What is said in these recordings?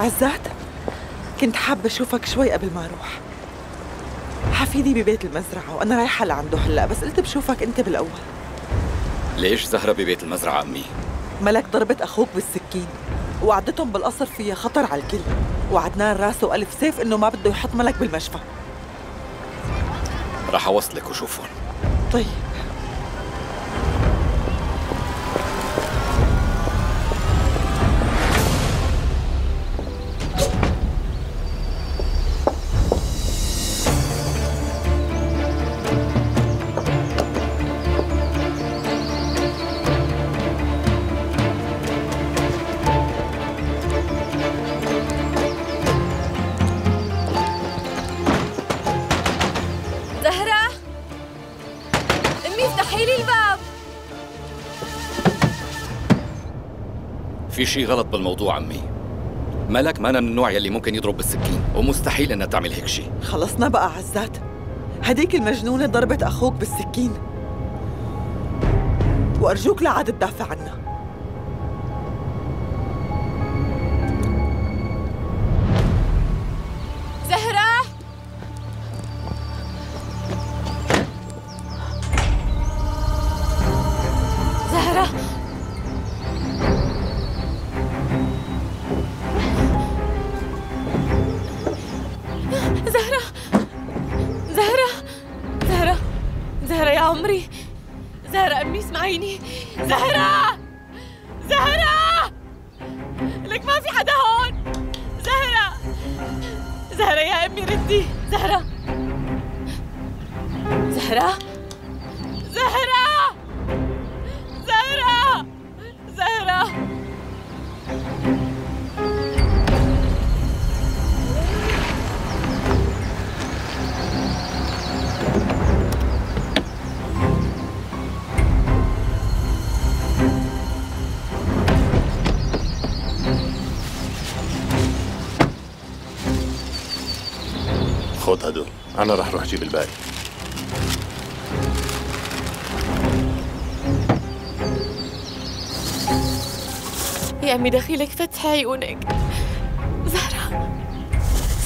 عزات كنت حابة أشوفك شوي قبل ما أروح. حفيدي ببيت المزرعة وأنا رايحة لعنده هلأ بس قلت بشوفك أنت بالأول. ليش زهرة ببيت المزرعة أمي؟ ملك ضربت أخوك بالسكين وعدتهم بالقصر فيها خطر على الكل وعدنان راسه ألف سيف إنه ما بده يحط ملك بالمشفى. رح أوصلك وشوفهم. طيب. في شي غلط بالموضوع عمي. ملك ما أنا من النوع يلي ممكن يضرب بالسكين ومستحيل إنها تعمل هيك شي خلصنا بقى عزات. هديك المجنونة ضربت أخوك بالسكين. وأرجوك لا عاد تدافع عنها عمري. زهرة أمي اسمعيني. زهرة! زهرة! لك ما في حدا هون. زهرة! زهرة يا أمي ردي. زهرة! زهرة! خذ هدول أنا رح روح أجيب الباقي يا أمي دخيلك فتحي عيونك زهرة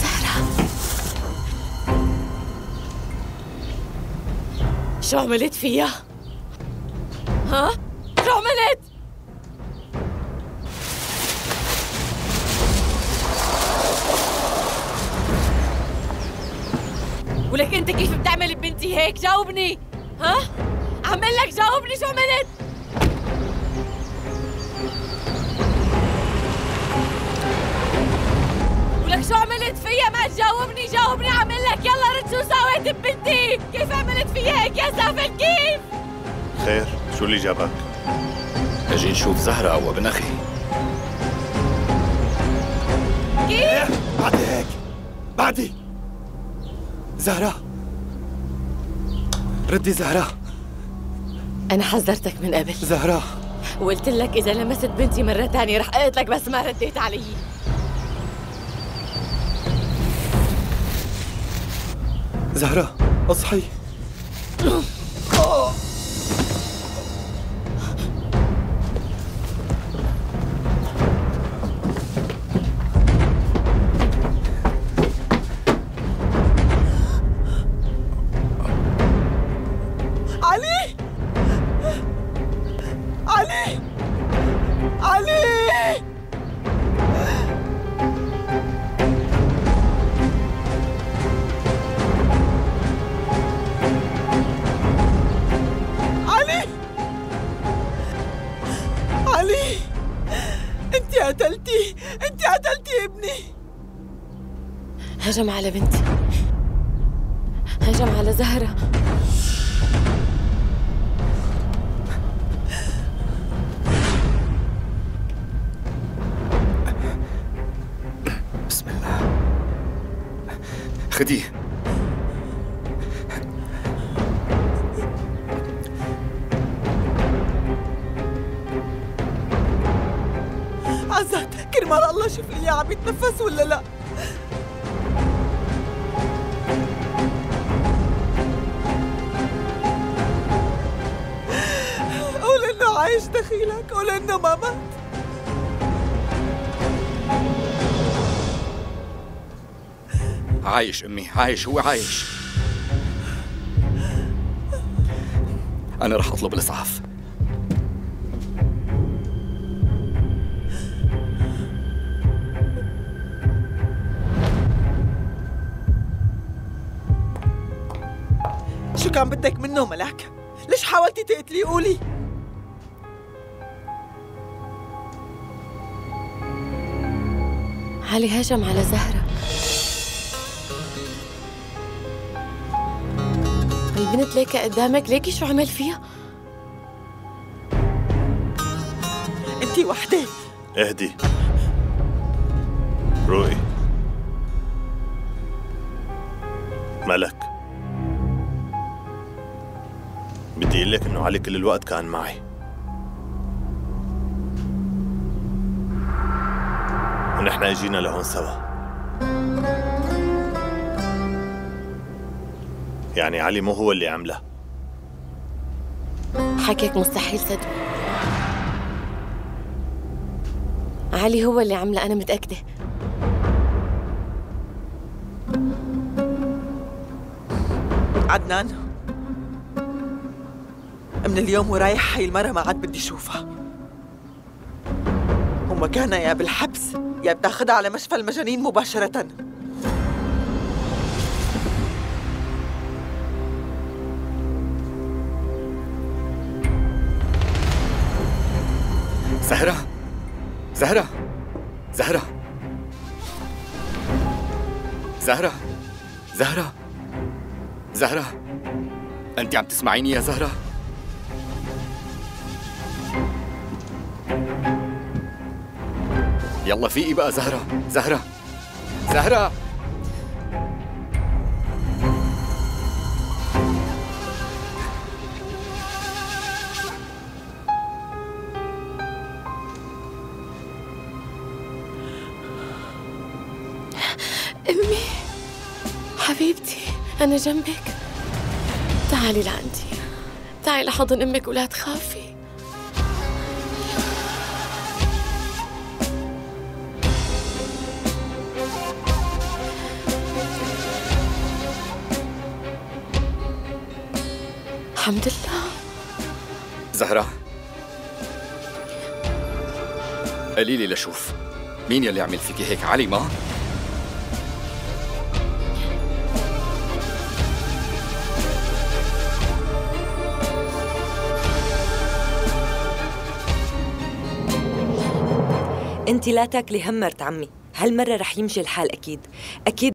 زهرة شو عملت فيها؟ ها؟ شو عملت؟ ولك انت كيف بتعمل ببنتي هيك؟ جاوبني! ها؟ عم لك جاوبني شو عملت؟ ولك شو عملت فيها؟ ما تجاوبني جاوبني عم لك. يلا رد شو سويت ببنتي! كيف عملت فيها هيك يا سافل كيف؟ خير شو اللي جابك؟ أجي نشوف زهرة أو ابن أخي. كيف؟ بعد هيك بعدي. زهرة. ردي زهرة. أنا حذرتك من قبل زهرة. وقلت لك إذا لمست بنتي مرة تانية رح قلت لك بس ما رديت علي. زهرة أصحي. هجم على بنتي. هجم على زهرة. بسم الله. خديه عزت كرمال الله شوف لي اياه عم يتنفس ولا لا؟ دخيلك قول إنه ما مات عايش أمي عايش هو عايش أنا رح أطلب الإسعاف شو كان بدك منه ملك؟ ليش حاولتي تقتلي قولي؟ علي هجم على زهرة. البنت ليكة قدامك ليكي شو عمل فيها؟ انتي وحدة. اهدي. روقي. ملك. بدي أقول لك إنه علي كل الوقت كان معي. ونحن اجينا لهون سوا. يعني علي مو هو اللي عمله. حكيك مستحيل صدق. علي هو اللي عمله أنا متأكدة. عدنان من اليوم ورايح هاي المرة ما عاد بدي شوفها ومكانها يا بالحبس. يا بتاخدها على مشفى المجانين مباشرة. زهرة زهرة زهرة. زهرة زهرة. زهرة أنت عم تسمعيني يا زهرة؟ يلا فيقي بقى؟ زهرة. زهرة. زهرة. أمي حبيبتي أنا جنبك. تعالي لعندي. تعالي لحضن أمك ولا تخافي. الحمد لله. زهرة. قولي لي لشوف مين يلي عمل فيكي هيك؟ علي ما؟ انت لا تاكلي هم مرت عمي. هالمرة رح يمشي الحال أكيد. أكيد